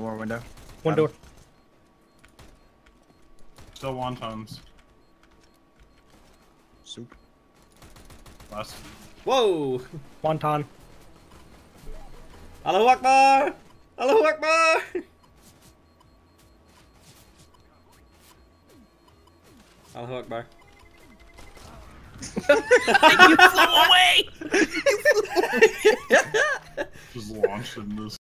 One more window. One Got door. Still wontons. Soup. Last. Whoa! Wonton. Hello, Akbar! Hello, Akbar! Allahu Akbar. you flew away! Just launched in this.